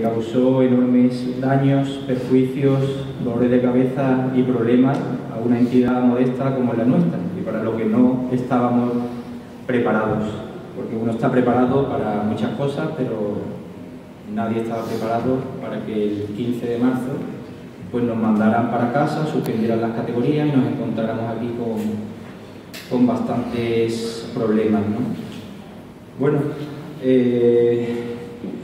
causó enormes daños, perjuicios, dolores de cabeza y problemas a una entidad modesta como la nuestra, y para lo que no estábamos preparados. Porque uno está preparado para muchas cosas, pero nadie estaba preparado para que el 15 de marzo pues nos mandaran para casa, suspendieran las categorías y nos encontráramos aquí con, con bastantes problemas. ¿no? Bueno, eh,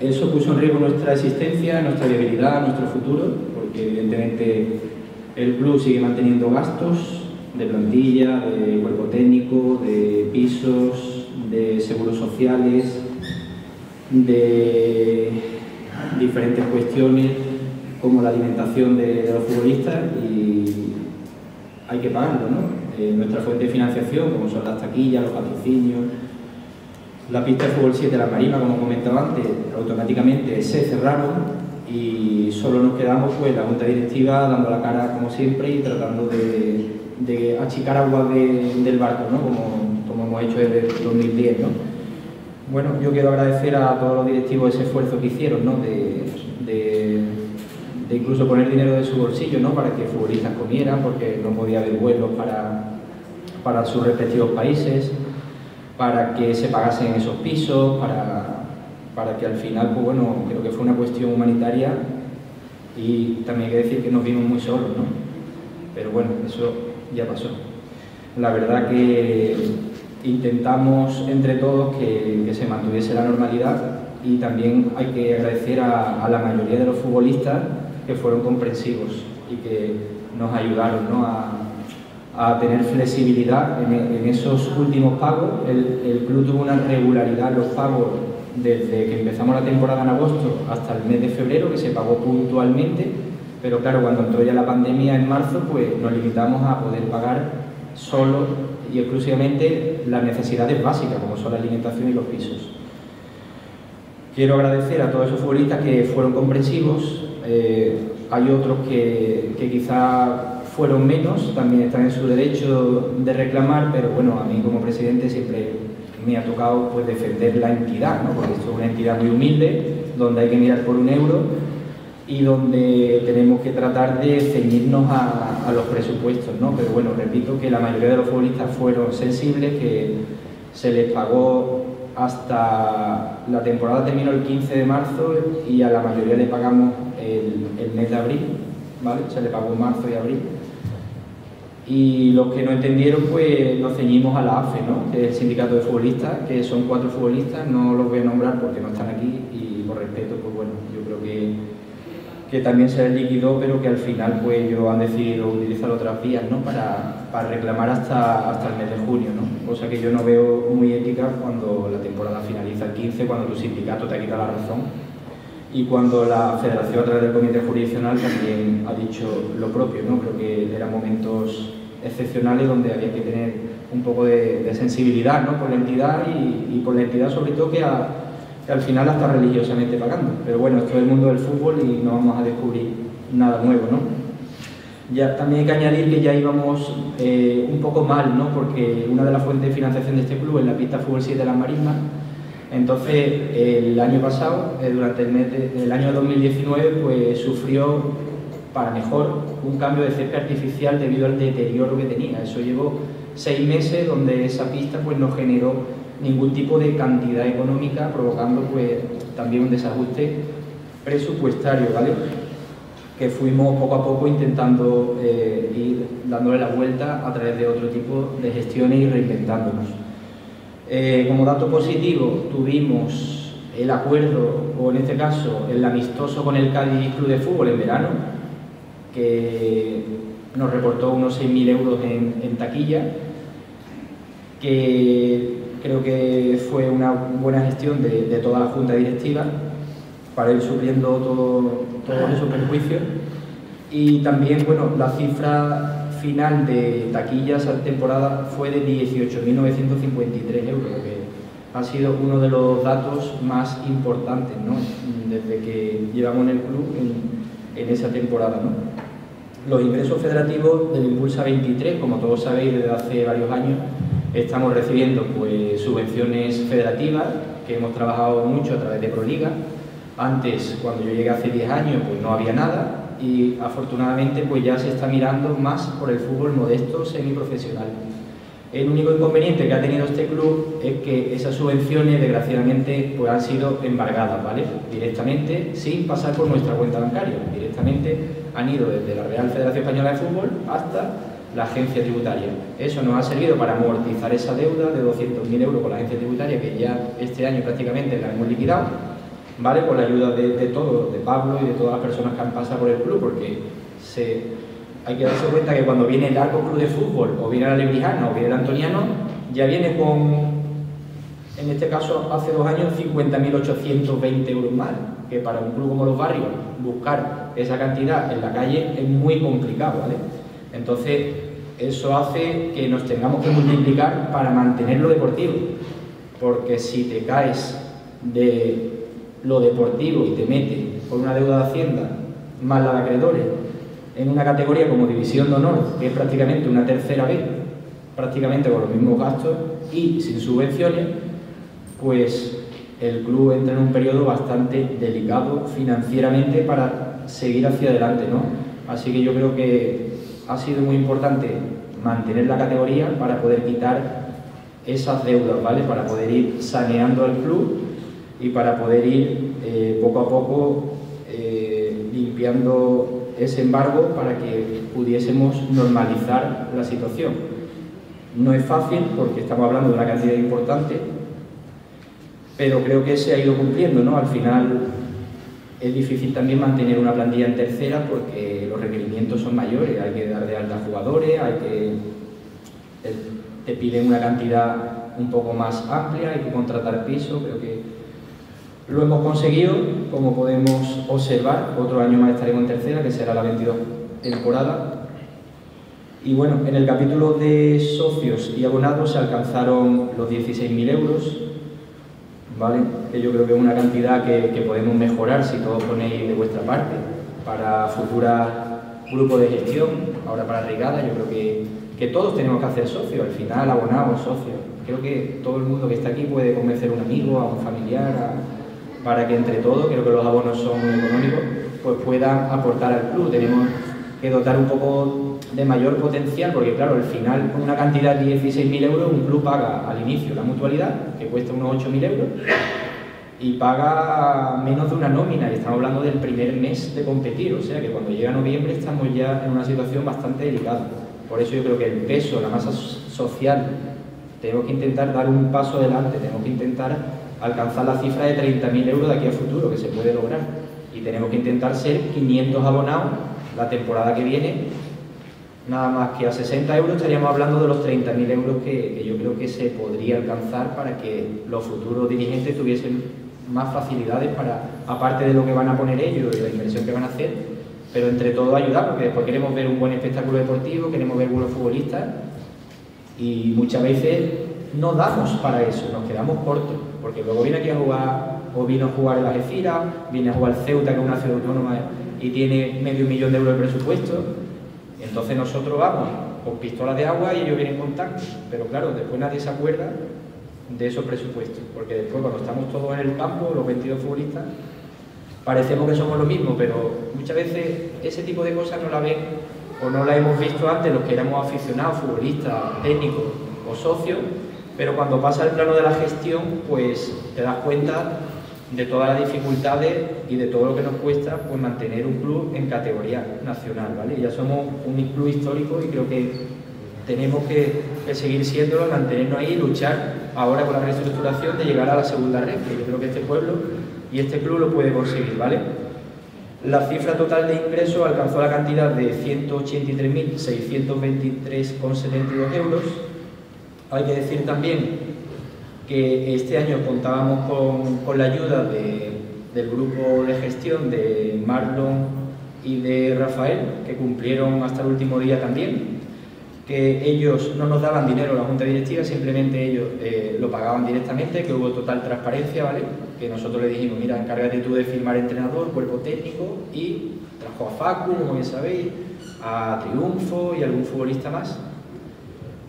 eso puso en riesgo nuestra existencia, nuestra viabilidad, nuestro futuro, porque evidentemente el club sigue manteniendo gastos de plantilla, de cuerpo técnico, de pisos, de seguros sociales, de diferentes cuestiones como la alimentación de, los futbolistas y hay que pagarlo, ¿no? Eh, nuestra fuente de financiación, como son las taquillas, los patrocinios, la pista de fútbol 7 de la Marina, como comentaba antes, automáticamente se cerraron y solo nos quedamos pues la junta directiva dando la cara como siempre y tratando de, achicar agua del barco, ¿no? como, como hemos hecho desde 2010. ¿no? Bueno, yo quiero agradecer a todos los directivos ese esfuerzo que hicieron, ¿no? de, de, incluso poner dinero de su bolsillo ¿no? para que futbolistas comieran, porque no podía haber vuelos para, para sus respectivos países para que se pagasen esos pisos, para, para que al final, pues bueno, creo que fue una cuestión humanitaria y también hay que decir que nos vimos muy solos, ¿no? Pero bueno, eso ya pasó. La verdad que intentamos entre todos que, que se mantuviese la normalidad y también hay que agradecer a, la mayoría de los futbolistas que fueron comprensivos y que nos ayudaron ¿no? A tener flexibilidad en, esos últimos pagos. El, club tuvo una regularidad en los pagos desde que empezamos la temporada en agosto hasta el mes de febrero, que se pagó puntualmente, pero claro, cuando entró ya la pandemia en marzo, pues nos limitamos a poder pagar solo y exclusivamente las necesidades básicas, como son la alimentación y los pisos. Quiero agradecer a todos esos futbolistas que fueron comprensivos. Eh, hay otros que quizá fueron menos, también están en su derecho de reclamar, pero bueno, a mí como presidente siempre me ha tocado pues defender la entidad, ¿no? porque esto es una entidad muy humilde, donde hay que mirar por un euro y donde tenemos que tratar de ceñirnos a, los presupuestos, ¿no? Pero bueno, repito que la mayoría de los futbolistas fueron sensibles, que se les pagó hasta la temporada terminó el 15 de marzo y a la mayoría le pagamos el, mes de abril, ¿vale? Se le pagó en marzo y abril y los que no entendieron, pues nos ceñimos a la AFE, ¿no? que es el sindicato de futbolistas, que son cuatro futbolistas, no los voy a nombrar porque no están aquí y por respeto, pues bueno, yo creo que, que también se les pero que al final pues ellos han decidido utilizar otras vías ¿no? para, para reclamar hasta, hasta el mes de junio, ¿no? cosa que yo no veo muy ética cuando la temporada finaliza el 15, cuando tu sindicato te quita la razón y cuando la federación a través del comité jurisdiccional también ha dicho lo propio, ¿no? creo que eran momentos excepcionales donde había que tener un poco de, sensibilidad ¿no? por la entidad y, por la entidad sobre todo que, al final la está religiosamente pagando. Pero bueno, esto es el mundo del fútbol y no vamos a descubrir nada nuevo. ¿no? Ya, también hay que añadir que ya íbamos eh, un poco mal, ¿no? porque una de las fuentes de financiación de este club es la pista Fútbol 7 de las Marismas. Entonces, el año pasado, eh, durante el, año 2019, pues sufrió para mejor un cambio de césped artificial debido al deterioro que tenía. Eso llevó seis meses donde esa pista pues, no generó ningún tipo de cantidad económica, provocando pues, también un desajuste presupuestario, ¿vale? que fuimos poco a poco intentando eh, ir dándole la vuelta a través de otro tipo de gestiones y reinventándonos. Eh, como dato positivo tuvimos el acuerdo, o en este caso el amistoso con el Cádiz Club de Fútbol en verano, que nos reportó unos 6.000 euros en, taquilla, que creo que fue una buena gestión de, toda la junta directiva para ir supliendo todos esos perjuicios. Y también, bueno, la cifra final de taquillas a temporada fue de 18.953 euros, que ha sido uno de los datos más importantes ¿no? desde que llevamos en el club en, en esa temporada. ¿no? Los ingresos federativos del Impulsa 23, como todos sabéis desde hace varios años, estamos recibiendo pues, subvenciones federativas, que hemos trabajado mucho a través de Proliga, Antes, cuando yo llegué hace 10 años, pues no había nada y afortunadamente pues ya se está mirando más por el fútbol modesto semiprofesional. El único inconveniente que ha tenido este club es que esas subvenciones, desgraciadamente, pues han sido embargadas, ¿vale? Directamente, sin pasar por nuestra cuenta bancaria. Directamente han ido desde la Real Federación Española de Fútbol hasta la agencia tributaria. Eso nos ha servido para amortizar esa deuda de 200.000 euros con la agencia tributaria, que ya este año prácticamente la hemos liquidado, ¿vale? Con la ayuda de, de todos, de Pablo y de todas las personas que han pasado por el club, porque se hay que darse cuenta que cuando viene el Arco Club de Fútbol, o viene la Lebrijana, o viene el Antoniano, ya viene con, en este caso, hace dos años, 50.820 euros más, que para un club como los barrios, buscar esa cantidad en la calle es muy complicado, ¿vale? Entonces, eso hace que nos tengamos que multiplicar para mantener lo deportivo, porque si te caes de lo deportivo y te metes con una deuda de Hacienda, más la de acreedores, en una categoría como División de Honor, que es prácticamente una tercera vez, prácticamente con los mismos gastos y sin subvenciones, pues el club entra en un periodo bastante delicado financieramente para seguir hacia adelante, ¿no? Así que yo creo que ha sido muy importante mantener la categoría para poder quitar esas deudas, ¿vale? Para poder ir saneando al club y para poder ir eh, poco a poco eh, limpiando ese embargo para que pudiésemos normalizar la situación. No es fácil porque estamos hablando de una cantidad importante, pero creo que se ha ido cumpliendo, ¿no? Al final es difícil también mantener una plantilla en tercera porque los requerimientos son mayores, hay que dar de alta jugadores, hay que te piden una cantidad un poco más amplia, hay que contratar piso, creo que lo hemos conseguido, como podemos observar, otro año más estaremos en tercera, que será la 22 temporada. Y bueno, en el capítulo de socios y abonados se alcanzaron los 16.000 euros, ¿vale? que yo creo que es una cantidad que, podemos mejorar si todos ponéis de vuestra parte para futuras grupos de gestión, ahora para Rigada, yo creo que, que todos tenemos que hacer socios, al final abonados, socios. Creo que todo el mundo que está aquí puede convencer a un amigo, a un familiar, a, para que entre todos, creo que los abonos son económicos, pues puedan aportar al club. Tenemos que dotar un poco de mayor potencial, porque claro, al final con una cantidad de 16.000 euros un club paga al inicio la mutualidad, que cuesta unos 8.000 euros, y paga menos de una nómina, y estamos hablando del primer mes de competir, o sea que cuando llega noviembre estamos ya en una situación bastante delicada. Por eso yo creo que el peso, la masa social, tenemos que intentar dar un paso adelante, tenemos que intentar alcanzar la cifra de 30.000 euros de aquí a futuro, que se puede lograr. Y tenemos que intentar ser 500 abonados la temporada que viene, nada más que a 60 euros estaríamos hablando de los 30.000 euros que, yo creo que se podría alcanzar para que los futuros dirigentes tuviesen más facilidades para, aparte de lo que van a poner ellos y la inversión que van a hacer, pero entre todos ayudar, porque después queremos ver un buen espectáculo deportivo, queremos ver buenos futbolistas y muchas veces no damos para eso, nos quedamos cortos porque luego viene aquí a jugar, o vino a jugar el Algeciras, viene a jugar el Ceuta, que es una ciudad autónoma y tiene medio millón de euros de presupuesto, entonces nosotros vamos con pistolas de agua y ellos vienen con tanques, pero claro, después nadie se acuerda de esos presupuestos, porque después cuando estamos todos en el campo, los 22 futbolistas, parecemos que somos lo mismo, pero muchas veces ese tipo de cosas no la ven o no la hemos visto antes los que éramos aficionados, futbolistas, técnicos o socios, pero cuando pasa el plano de la gestión, pues te das cuenta de todas las dificultades y de todo lo que nos cuesta pues, mantener un club en categoría nacional, ¿vale? Ya somos un club histórico y creo que tenemos que, seguir siéndolo, mantenernos ahí y luchar ahora con la reestructuración de llegar a la segunda red, que yo creo que este pueblo y este club lo puede conseguir, ¿vale? La cifra total de ingresos alcanzó la cantidad de 183.623,72 euros, hay que decir también que este año contábamos con, la ayuda del grupo de gestión de Marlon y de Rafael, que cumplieron hasta el último día también, que ellos no nos daban dinero a la Junta Directiva, simplemente ellos eh, lo pagaban directamente, que hubo total transparencia, ¿vale? Que nosotros le dijimos, mira, encárgate tú de firmar entrenador, cuerpo técnico, y trajo a Facu, como bien sabéis, a Triunfo y algún futbolista más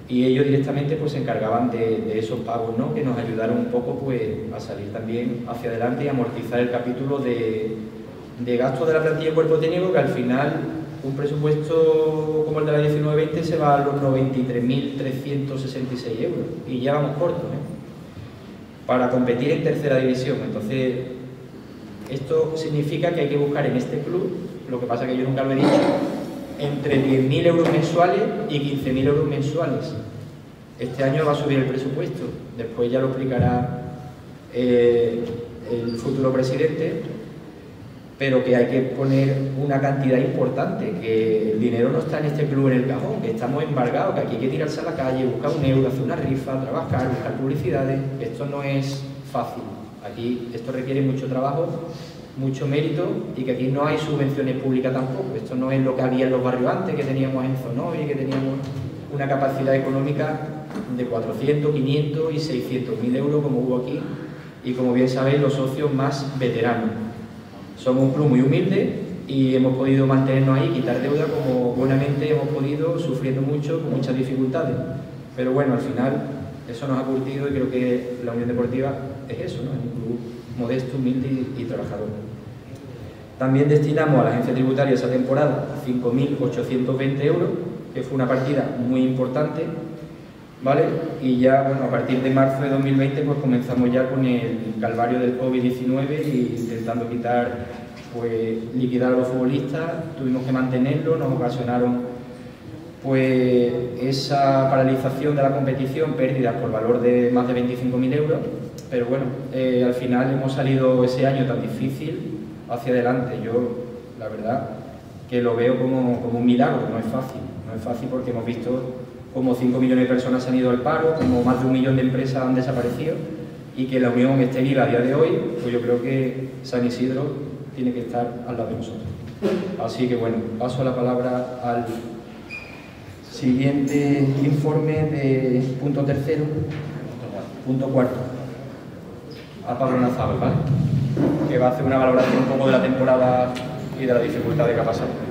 y ellos directamente pues se encargaban de, esos pagos, ¿no? que nos ayudaron un poco pues, a salir también hacia adelante y amortizar el capítulo de, de gasto de la plantilla de cuerpo técnico, que al final un presupuesto como el de la 19-20 se va a los 93.366 euros y ya vamos cortos ¿eh? para competir en tercera división. Entonces, esto significa que hay que buscar en este club, lo que pasa que yo nunca lo he dicho, entre 10.000 euros mensuales y 15.000 euros mensuales. Este año va a subir el presupuesto, después ya lo explicará eh, el futuro presidente, pero que hay que poner una cantidad importante, que el dinero no está en este club en el cajón, que estamos embargados, que aquí hay que tirarse a la calle, buscar un euro, hacer una rifa, trabajar, buscar publicidades. Esto no es fácil. Aquí esto requiere mucho trabajo, mucho mérito y que aquí no hay subvenciones públicas tampoco. Esto no es lo que había en los barrios antes, que teníamos en y que teníamos una capacidad económica de 400, 500 y 600 mil euros como hubo aquí y como bien sabéis los socios más veteranos. Somos un club muy humilde y hemos podido mantenernos ahí, quitar deuda como buenamente hemos podido, sufriendo mucho, con muchas dificultades. Pero bueno, al final eso nos ha curtido y creo que la Unión Deportiva es eso, ¿no? es un club modesto, humilde y, trabajador. También destinamos a la agencia tributaria esa temporada 5.820 euros, que fue una partida muy importante, ¿vale? Y ya, bueno, a partir de marzo de 2020, pues comenzamos ya con el calvario del COVID-19 e intentando quitar, pues, liquidar a los futbolistas, tuvimos que mantenerlo, nos ocasionaron pues esa paralización de la competición, pérdidas por valor de más de 25.000 euros, pero bueno, eh, al final hemos salido ese año tan difícil hacia adelante. Yo, la verdad, que lo veo como, como un milagro, no es fácil, no es fácil porque hemos visto como 5 millones de personas han ido al paro, como más de un millón de empresas han desaparecido y que la Unión esté viva a día de hoy, pues yo creo que San Isidro tiene que estar al lado de nosotros. Así que bueno, paso la palabra al siguiente informe de punto tercero, punto cuarto, a Pablo Nazabal, ¿vale? Que va a hacer una valoración un poco de la temporada y de la dificultad de que ha pasado.